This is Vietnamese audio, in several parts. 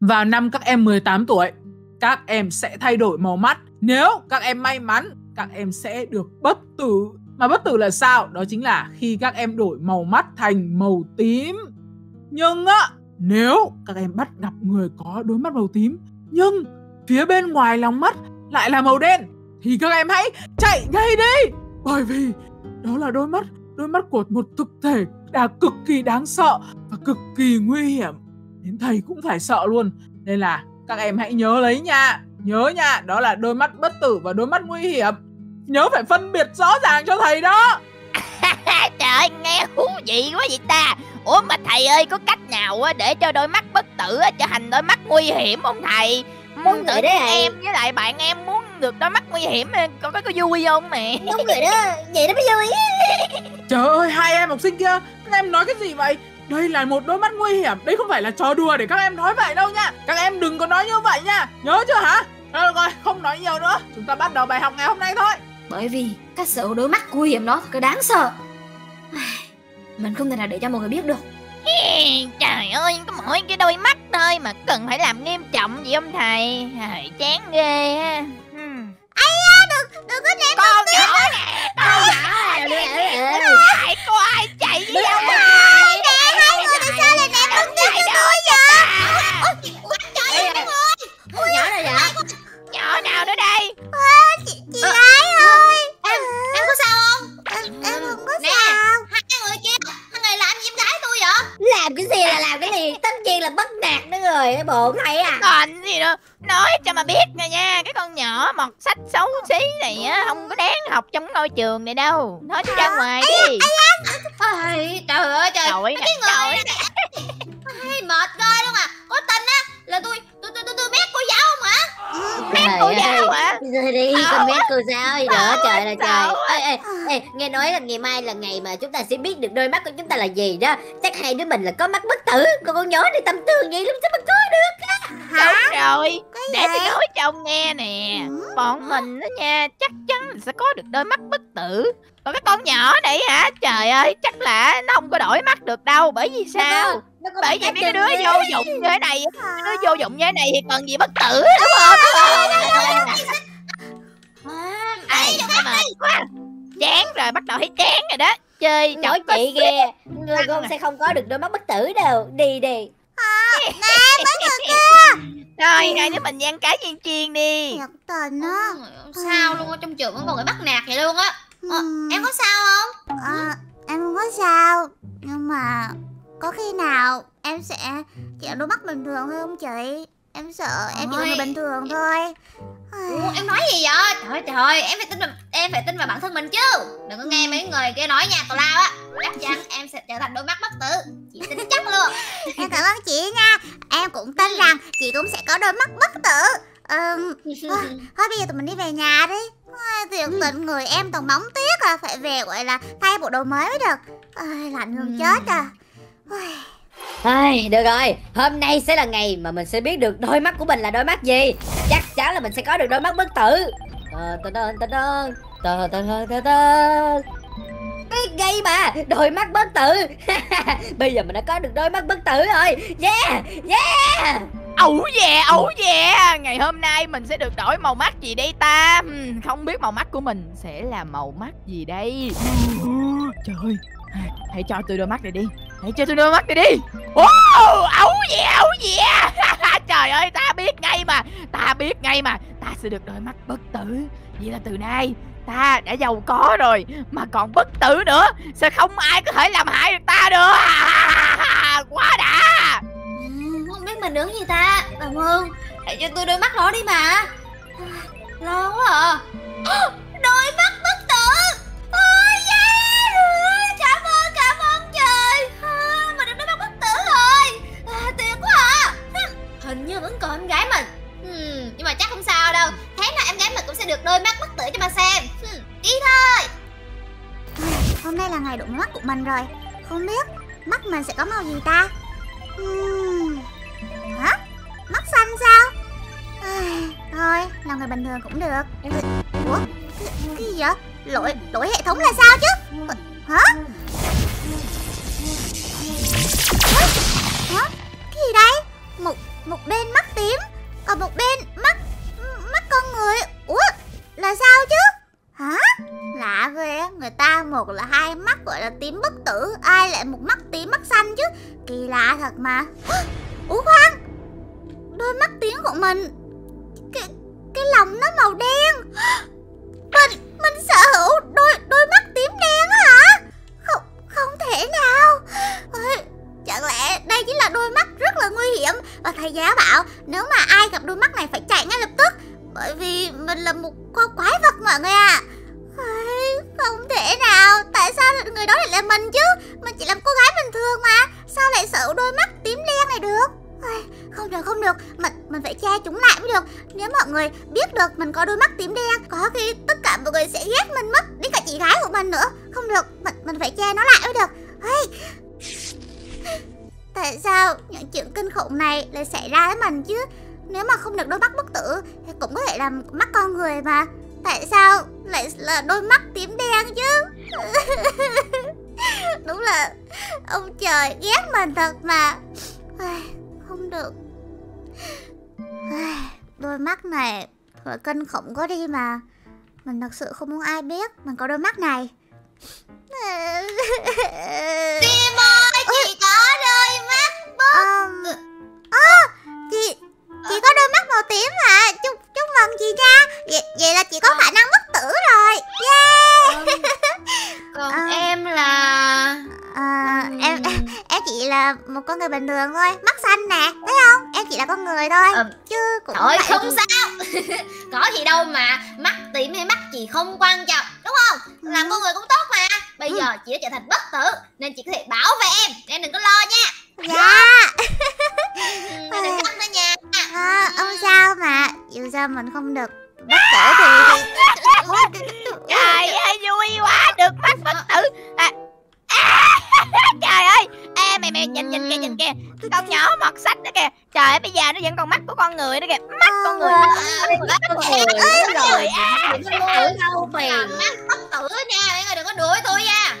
Vào năm các em 18 tuổi, các em sẽ thay đổi màu mắt. Nếu các em may mắn, các em sẽ được bất tử. Mà bất tử là sao? Đó chính là khi các em đổi màu mắt thành màu tím. Nhưng á, nếu các em bắt gặp người có đôi mắt màu tím, nhưng phía bên ngoài lòng mắt lại là màu đen, thì các em hãy chạy ngay đi. Bởi vì đó là đôi mắt, đôi mắt của một thực thể đã cực kỳ đáng sợ và cực kỳ nguy hiểm. Đến thầy cũng phải sợ luôn. Nên là các em hãy nhớ lấy nha. Nhớ nha, đó là đôi mắt bất tử và đôi mắt nguy hiểm. Nhớ phải phân biệt rõ ràng cho thầy đó. Trời ơi, nghe thú vị quá vậy ta Ủa mà thầy ơi, có cách nào á để cho đôi mắt bất tử á trở thành đôi mắt nguy hiểm không thầy? Muốn Ừ, tự đấy em với lại bạn em muốn được đôi mắt nguy hiểm có có, có vui không nè? Đúng rồi đó, vậy đó mới vui Trời ơi, hai em học sinh kia, các em nói cái gì vậy? Đây là một đôi mắt nguy hiểm, đây không phải là trò đùa để các em nói vậy đâu nha. Các em đừng có nói như vậy nha, nhớ chưa hả? Thôi được rồi, không nói nhiều nữa, chúng ta bắt đầu bài học ngày hôm nay thôi. Bởi vì cái sự đôi mắt nguy hiểm đó thật đáng sợ Mình không thể nào để cho mọi người biết được Trời ơi, có mỗi cái đôi mắt thôi mà cần phải làm nghiêm trọng gì không thầy? Trời, chán ghê ha. Hmm. Đừng có ném Con nhỏ nè, con nhỏ nè. có ai chạy với nhau mà Nào nữa đây? Chị, chị gái ơi. Em, em có sao không? Em, em không có sao. Hai người kia, hai người làm gì em gái tôi vậy? Làm cái gì là làm cái gì? Tất nhiên là bắt nạt nữa rồi Bộ hay à. Còn gì nữa Nói cho mà biết nè nha Cái con nhỏ mọt sách xấu xí này á Không có đáng học trong ngôi trường này đâu. Nói cho ra ngoài đi. Ôi, trời ơi trời. Trời cái người trời này mệt ghê luôn à. Có tin á là tôi tôi tôi tôi, tôi biết cô giáo không hả Mét cô giáo hả? Rồi đi Không. con biết cô giáo gì nữa Không, trời là trời ê, ê, ê, nghe nói là ngày mai là ngày mà chúng ta sẽ biết được đôi mắt của chúng ta là gì đó. Chắc hai đứa mình là có mắt bất tử. Còn con nhỏ này tâm tư vậy lắm sao mà có được Đúng rồi Để tôi nói cho ông nghe nè. Bọn mình đó nha Chắc chắn là sẽ có được đôi mắt bất tử. Còn cái con nhỏ này hả? Trời ơi chắc là nó không có đổi mắt được đâu. Bởi vì sao Nó có Bởi vì mấy cái đứa đi. vô dụng như thế này Mấy đứa vô dụng như thế này thì cần gì bất tử đúng không? À, Ai quá. Chán rồi bắt đầu thấy chán rồi đó. Chơi chọc chị kìa người con sẽ không có được đôi mắt bất tử đâu. Đi đi. Rồi hai đứa mình gian cái viên chiên đi. Thiệt tình á. Sao luôn á trong trường vẫn còn người bắt nạt vậy luôn á. Ờ, em có sao không? À, Em không có sao. Nhưng mà Có khi nào em sẽ Chỉ đôi mắt bình thường thôi không chị? Em sợ em chỉ là người bình thường thôi. Ủa, em nói gì vậy? Trời trời ơi em phải tin vào em phải tin vào bản thân mình chứ. Đừng có nghe mấy người kia nói nha tào lao á. Chắc chắn em sẽ trở thành đôi mắt bất tử. Chị tin chắc luôn. Em cảm ơn chị nha. Em cũng tin rằng chị cũng sẽ có đôi mắt bất tử. Ừm, Thôi bây giờ tụi mình đi về nhà đi. Thiệt tình người em toàn bóng tuyết à Phải về gọi là thay bộ đồ mới mới được. Ai, Lạnh gần chết à. Ai, được rồi, hôm nay sẽ là ngày mà mình sẽ biết được đôi mắt của mình là đôi mắt gì. Chắc chắn là mình sẽ có được đôi mắt bất tử. Ờ, tên ơn, tên ơn Tờ, tờ, tờ, tờ, tờ Cái gây mà, đôi mắt bất tử. Bây giờ mình đã có được đôi mắt bất tử rồi. Yeah, yeah. Ẩu dè ẩu dè. Ngày hôm nay mình sẽ được đổi màu mắt gì đây ta? Ừ, không biết màu mắt của mình sẽ là màu mắt gì đây? Ừ, trời ơi. À, hãy cho tôi đôi mắt này đi. Hãy cho tôi đôi mắt này đi. Wow, ấu gì ấu gì Trời ơi, ta biết ngay mà. Ta biết ngay mà. Ta sẽ được đôi mắt bất tử. Vậy là từ nay Ta đã giàu có rồi Mà còn bất tử nữa. Sẽ không ai có thể làm hại được ta được? Quá đã. Ừ, không biết mình đứng gì ta Cảm ơn Hãy cho tôi đôi mắt đó đi mà. Lo quá à. Đôi mắt bất gái mình hmm, Nhưng mà chắc không sao đâu Thế nào em gái mình cũng sẽ được đôi mắt bất tử cho mà xem hmm, Đi thôi Hôm nay là ngày đụng mắt của mình rồi Không biết mắt mình sẽ có màu gì ta hmm. Hả? Mắt xanh sao? à, Thôi, là người bình thường cũng được Ủa? Cái, cái gì vậy? Lỗi, lỗi hệ thống là sao chứ? Hả? Hả? Hả? Cái gì đây? Một, một bên mắt tím còn một bên mắt mắt con người. Ủa là sao chứ? Hả? Lạ ghê á, người ta một là hai mắt gọi là tím bất tử ai lại một mắt tím mắt xanh chứ? Kỳ lạ thật mà. Ủa khoan đôi mắt tím của mình cái cái lòng nó màu đen. Mình mình sở hữu đôi đôi mắt tím đen hả? Không không thể nào. Ôi, chẳng lẽ đây chính là đôi mắt rất là nguy hiểm. Và thầy giáo bảo, nếu mà ai gặp đôi mắt này phải chạy ngay lập tức, bởi vì mình là một con quái vật mọi người ạ. À. không thể nào, tại sao người đó lại là mình chứ? Mình chỉ là một cô gái bình thường mà, sao lại sợ đôi mắt tím đen này được? Không được không được, mình mình phải che chúng lại mới được. Nếu mọi người biết được mình có đôi mắt tím đen, có khi tất cả mọi người sẽ ghét mình mất, đến cả chị gái của mình nữa. Không được, mình mình phải che nó lại mới được tại sao những chuyện kinh khủng này lại xảy ra với mình chứ? Nếu mà không được đôi mắt bất tử thì cũng có thể là mắt con người mà. Tại sao lại là đôi mắt tím đen chứ? Đúng là ông trời ghét mình thật mà. Không được. Đôi mắt này thật kinh khủng quá đi mà. Mình thật sự không muốn ai biết mình có đôi mắt này. Tim ơi chị có đôi mắt um, à, chị chị có đôi mắt màu tím à chúc chúc mừng chị nha. Vậy, vậy là chị có khả năng bất tử rồi. Yeah. Còn À. em là à, em chỉ là một con người bình thường thôi. Mắt xanh nè thấy không? Em chỉ là con người thôi Ờ, chứ cũng Thôi không sao. Có gì đâu mà Mắt tím hay mắt gì không quan trọng Đúng không? Làm con người cũng tốt mà. Bây giờ chị đã trở thành bất tử Nên chị có thể bảo vệ em Em đừng có lo nha. Dạ. Ừ, Em đừng khóc nữa nha. À, không sao mà dù sao mình không được bất tử thì, thì... Trời ơi vui quá Được mắt bất tử. À, à, Trời ơi Ê mày mày nhìn nhìn kìa nhìn kìa Con nhỏ mọt sách đó kìa Trời ơi bây giờ nó vẫn còn mắt của con người đó kìa Mắt con người mắt con người rồi đâu phiền Mắt bất tử nha Mọi người đừng có đuổi tôi nha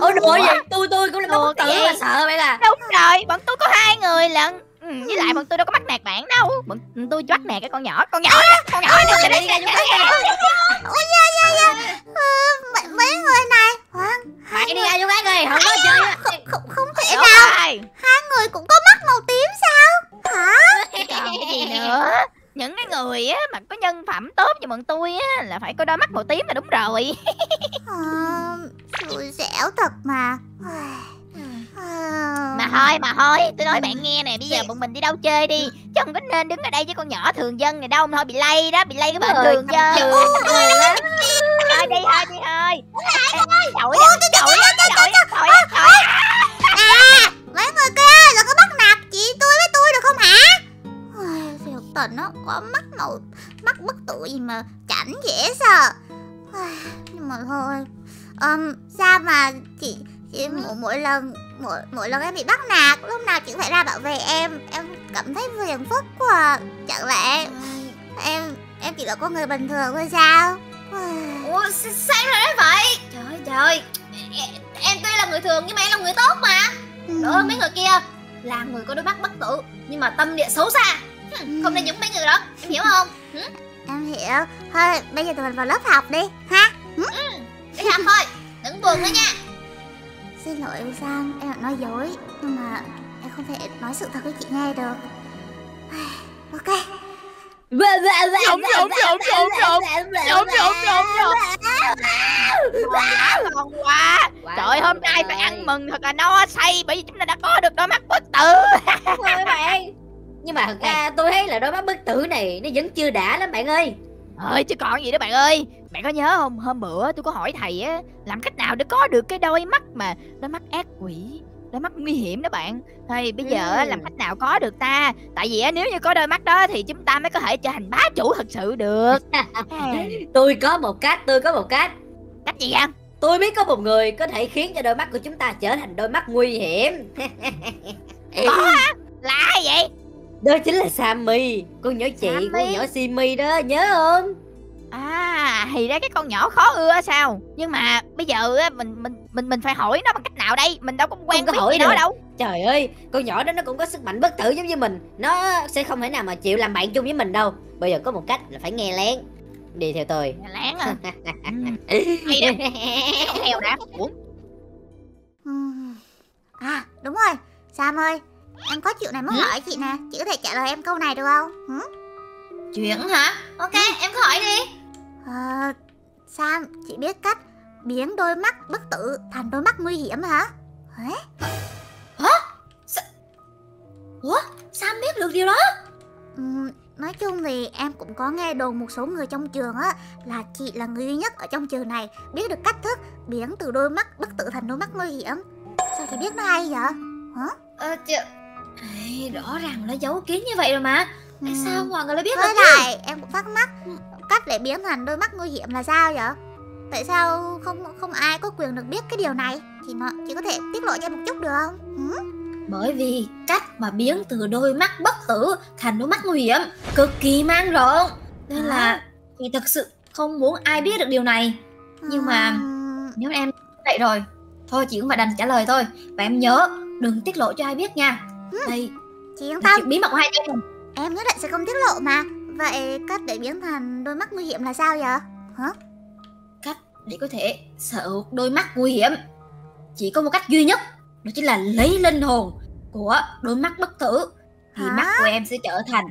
Ôi đùa gì tôi tôi cũng là bất tử mà sợ vậy là Đúng rồi bọn tôi có hai người lận Ừ, với lại bọn tôi đâu có bắt nạt bạn đâu bọn tôi bắt nạt cái con nhỏ con nhỏ đó con nhỏ ta ôi da da da ừ, mấy người này Khoan, hai mày đi người ra chúng ta đi không có chơi không, không, không thể đúng nào. rồi. Hai người cũng có mắt màu tím sao? Hả? Còn cái gì nữa. Những cái người á mà có nhân phẩm tốt như bọn tôi á là phải có đôi mắt màu tím là đúng rồi. Ờ, xui xẻo thật mà. Ờ, mà thôi mà thôi tôi nói bạn nghe nè bây giờ bọn mình đi đâu chơi đi. Chứ không có nên đứng ở đây với con nhỏ thường dân này đâu thôi bị lây đó bị lây cái bệnh thường dân. Thôi đi thôi đi thôi Nó có mắt màu mắt bất tử gì mà chẳng dễ sợ. Nhưng mà thôi. Um, sao mà chị chị mỗi, mỗi lần mỗi mỗi lần em bị bắt nạt lúc nào chị phải ra bảo vệ em. Em cảm thấy phiền phức quá chẳng lẽ em em chỉ là con người bình thường thôi sao? Ủa sao em lại vậy? Trời trời em, em tuy là người thường nhưng mà em là người tốt mà. Hơn mấy người kia Là người có đôi mắt bất tử Nhưng mà tâm địa xấu xa Không nên giống mấy người đó Em hiểu không? Em hiểu. Thôi bây giờ tụi mình vào lớp học đi ha? Đi học thôi Đừng buồn nữa nha. Xin lỗi Sam, em đã nói dối Nhưng mà em không thể nói sự thật với chị nghe được. Ok. Trộm, trộm, trộm, trộm, trộm. Trộm, trộm, trộm, trộm. ngon quá trời ơi, hôm nay phải ăn mừng thật là no say bởi vì chúng ta đã có được đôi mắt bất tử Nhưng mà thật ra tôi thấy là đôi mắt bất tử này Nó vẫn chưa đã lắm bạn ơi. Ơi chứ còn gì nữa bạn ơi. Bạn có nhớ không hôm bữa tôi có hỏi thầy á làm cách nào để có được cái đôi mắt mà đôi mắt ác quỷ đôi mắt nguy hiểm đó bạn? Thì bây giờ á, Ừ. làm cách nào có được ta? Tại vì á, nếu như có đôi mắt đó thì chúng ta mới có thể trở thành bá chủ thật sự được. Tôi có một cách Tôi có một cách. Cách gì vậy? Tôi biết có một người có thể khiến cho đôi mắt của chúng ta trở thành đôi mắt nguy hiểm. Có hả? Là ai vậy Đó chính là Sammy. Con nhỏ chị Sammy? con nhỏ Simi đó nhớ không? À thì ra cái con nhỏ khó ưa sao? Nhưng mà bây giờ á, mình mình mình mình phải hỏi nó bằng cách nào đây? Mình đâu có quen Không có biết hỏi nó đâu. Trời ơi, con nhỏ đó nó cũng có sức mạnh bất tử giống như mình. Nó sẽ không thể nào mà chịu làm bạn chung với mình đâu. Bây giờ có một cách là phải nghe lén. Đi theo tôi. Lén à? Hay đó. Không theo đã? Ừm. À đúng rồi. Sam ơi Em có chuyện này muốn hỏi chị nè Chị có thể trả lời em câu này được không Hử? Chuyện hả? Ok, em cứ hỏi đi Ờ, Sam chị biết cách biến đôi mắt bất tử thành đôi mắt nguy hiểm hả Hả? Ủa, Sam biết được điều đó Ừm, nói chung thì em cũng có nghe đồn một số người trong trường á là chị là người duy nhất ở trong trường này biết được cách thức biến từ đôi mắt bất tử thành đôi mắt nguy hiểm. Sao chị biết nó hay vậy? Ờ, chứ... Ê, rõ ràng nó giấu kín như vậy rồi mà. Ừm, sao mọi người lại biết được Với chứ lại em cũng thắc mắc. Cách để biến thành đôi mắt nguy hiểm là sao vậy? Tại sao không không ai có quyền được biết cái điều này? Chị nó chị có thể tiết lộ cho em một chút được không? Hử? Bởi vì cách mà biến từ đôi mắt bất tử thành đôi mắt nguy hiểm cực kỳ mang rộng. Nên là chị thật sự không muốn ai biết được điều này. Nhưng mà- Nếu em vậy rồi Thôi chị cũng phải đành trả lời thôi. Và em nhớ đừng tiết lộ cho ai biết nha Đây. chị yên tâm. bí mật của hai đứa mình Em nhất định sẽ không tiết lộ mà. Vậy cách để biến thành đôi mắt nguy hiểm là sao vậy? Để có thể sở hữu đôi mắt nguy hiểm Chỉ có một cách duy nhất Đó chính là lấy linh hồn của đôi mắt bất tử Thì Hả? mắt của em sẽ trở thành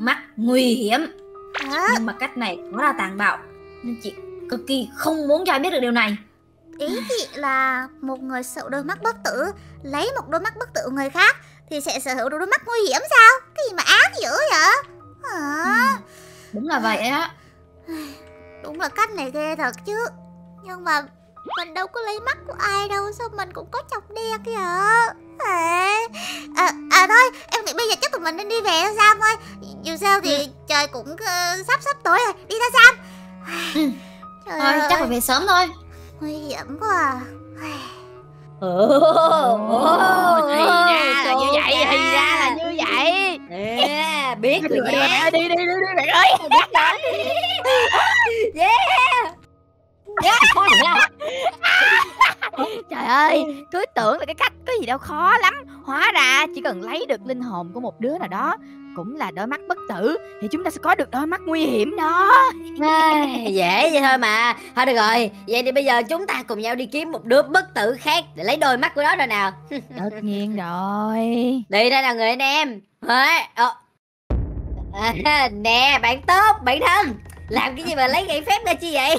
mắt nguy hiểm. Hả? Nhưng mà cách này quá là tàn bạo Nên chị cực kỳ không muốn cho ai biết được điều này. Ý chị là một người sở hữu đôi mắt bất tử Lấy một đôi mắt bất tử người khác Thì sẽ sở hữu đôi mắt nguy hiểm sao? Cái gì mà ác dữ vậy? Hả? Đúng là vậy á Đúng là cách này ghê thật chứ Nhưng mà mình đâu có lấy mắt của ai đâu Sao mình cũng có chọc đen kìa à, à, à thôi em nghĩ bây giờ chắc tụi mình nên đi về thôi Sam ơi Dù sao thì trời cũng ờ, sắp sắp tối rồi Đi thôi Sam Ừ. Trời Thôi chắc ơi, phải về sớm thôi nguy hiểm quá à. Ồ, thì ra là như vậy thì ra là như vậy. Yeah, Biết rồi đi đi đi đi đi bạn ơi. Trời ơi. Cứ tưởng là cái cách có gì đâu khó lắm. Hóa ra chỉ cần lấy được linh hồn của một đứa nào đó cũng là đôi mắt bất tử thì chúng ta sẽ có được đôi mắt nguy hiểm đó. Dễ vậy thôi mà. Thôi được rồi Vậy thì bây giờ chúng ta cùng nhau đi kiếm một đứa bất tử khác Để lấy đôi mắt của nó rồi nào. Tất nhiên rồi. Đi đây nào người anh em. Ờ. à, Nè bạn tốt bạn thân. Làm cái gì mà lấy gậy phép ra chi vậy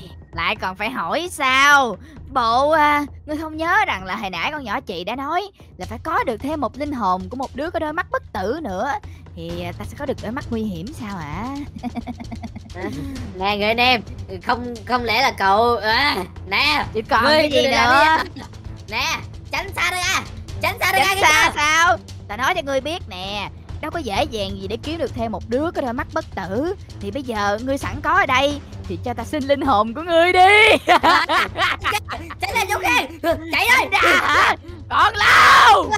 lại còn phải hỏi sao? Bộ à, ngươi không nhớ rằng là hồi nãy con nhỏ chị đã nói là phải có được thêm một linh hồn của một đứa có đôi mắt bất tử nữa. Thì à, ta sẽ có được đôi mắt nguy hiểm sao ạ? Nè người anh em Không không lẽ là cậu à, Nè chứ còn Ngươi cái gì nữa. Nè tránh xa ra Tránh xa ra Tránh kìa. xa sao? Ta nói cho ngươi biết nè đâu có dễ dàng gì để kiếm được thêm một đứa có đôi mắt bất tử. Thì bây giờ ngươi sẵn có ở đây thì cho ta xin linh hồn của ngươi đi. Tránh ra chỗ kia Chạy ra. Hả? Còn lâu?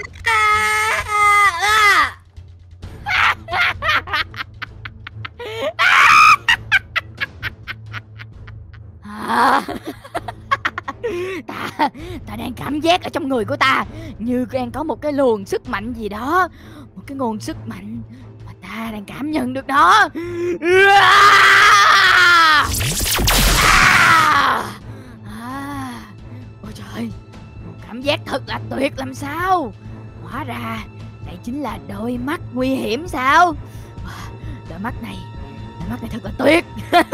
Ta ta đang cảm giác ở trong người của ta như đang có một cái luồng sức mạnh gì đó. Một cái nguồn sức mạnh mà ta đang cảm nhận được đó giác thật là tuyệt làm sao? Hóa ra, đây chính là đôi mắt nguy hiểm sao? À, đôi mắt này, đôi mắt này thật là tuyệt.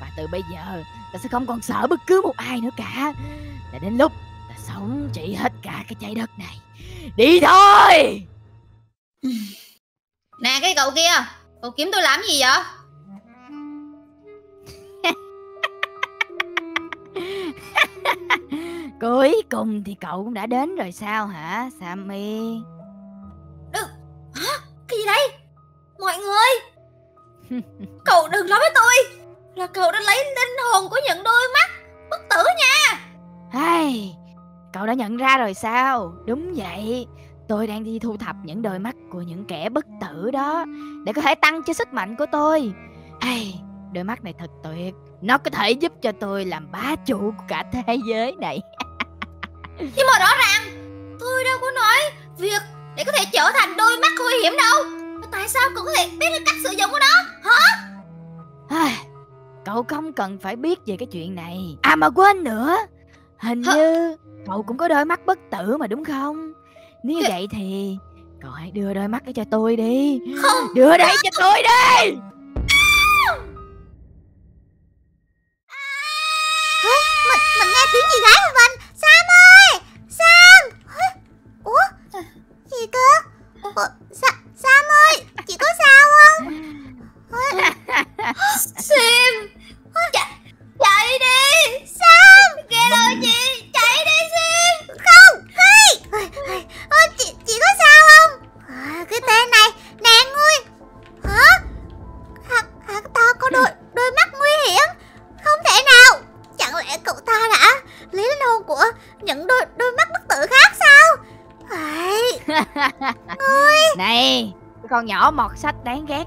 Và từ bây giờ, ta sẽ không còn sợ bất cứ một ai nữa cả. Đã đến lúc ta sống trị hết cả cái trái đất này. Đi thôi! Nè, cái cậu kia, Cậu kiếm tôi làm gì vậy? Cuối cùng thì cậu cũng đã đến rồi sao hả Sammy? Cái gì đây Mọi người! Cậu đừng nói với tôi Là cậu đã lấy linh hồn của những đôi mắt Bất tử nha! Hay, Cậu đã nhận ra rồi sao? Đúng vậy Tôi đang đi thu thập những đôi mắt của những kẻ bất tử đó Để có thể tăng cho sức mạnh của tôi. Hay, Đôi mắt này thật tuyệt Nó có thể giúp cho tôi làm bá chủ của cả thế giới này Nhưng mà rõ ràng Tôi đâu có nói Việc để có thể trở thành đôi mắt nguy hiểm đâu. Tại sao cậu có thể biết được cách sử dụng của nó Ai, Cậu không cần phải biết về cái chuyện này. À mà quên nữa Hình Hả? như cậu cũng có đôi mắt bất tử mà đúng không? Nếu Dạ. vậy thì Cậu hãy đưa đôi mắt đó cho tôi đi. Không. Đưa đây cho tôi đi. Mình, mình nghe tiếng gì gái của Gì cơ Ủa, Sa,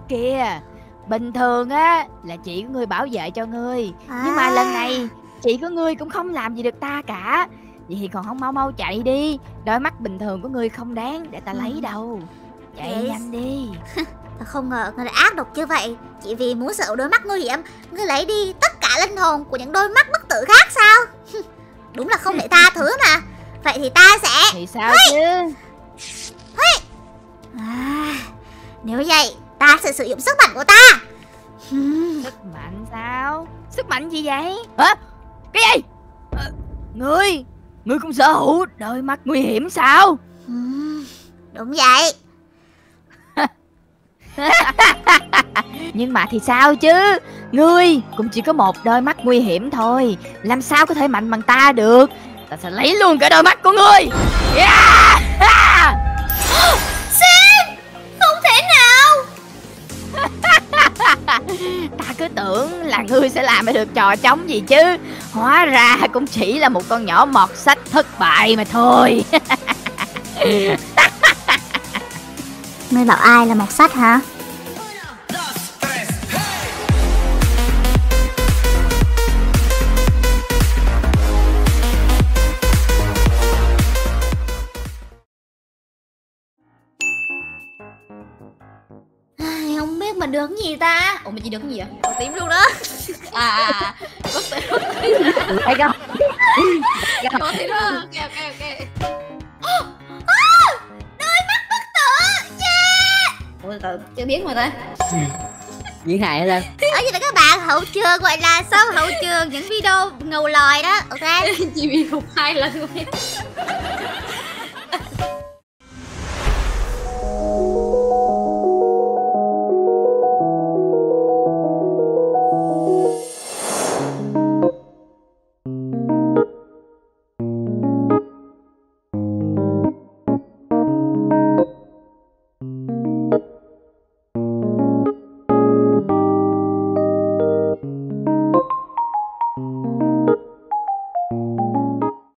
kia Bình thường á Là chị của ngươi bảo vệ cho ngươi. Nhưng mà lần này Chị của ngươi cũng không làm gì được ta cả. Vậy thì còn không mau mau chạy đi. Đôi mắt bình thường của ngươi không đáng Để ta lấy đâu. Chạy Yes. nhanh đi. Ta không ngờ ngươi lại ác độc như vậy. Chỉ vì muốn hữu đôi mắt nguy hiểm Ngươi lấy đi tất cả linh hồn của những đôi mắt bất tử khác sao? Đúng là không thể tha thứ mà. Vậy thì ta sẽ Thì sao chứ? À, Nếu vậy ta sẽ sử dụng sức mạnh của ta. Sức mạnh sao? Sức mạnh gì vậy? Hả? Cái gì? Ờ, Ngươi Ngươi cũng sở hữu đôi mắt nguy hiểm sao? Đúng vậy. Nhưng mà thì sao chứ? Ngươi cũng chỉ có một đôi mắt nguy hiểm thôi. Làm sao có thể mạnh bằng ta được? Ta sẽ lấy luôn cả đôi mắt của ngươi. Yeah! Ta cứ tưởng là ngươi sẽ làm được trò trống gì chứ. Hóa ra cũng chỉ là một con nhỏ mọt sách thất bại mà thôi. Ngươi bảo ai là mọt sách hả? Ta? Ủa mình chỉ được cái gì vậy? Màu tím luôn đó. À à à. Tử bất tử Hay không Màu tím luôn Ok ok ok. Đôi mắt bất tử. Yeah. Ủa từ chưa biết mà ta. Diễn hài hả Ở như là các bạn hậu trường gọi là sau hậu trường những video ngầu lòi đó. Ok. Chị bị hụt hai lần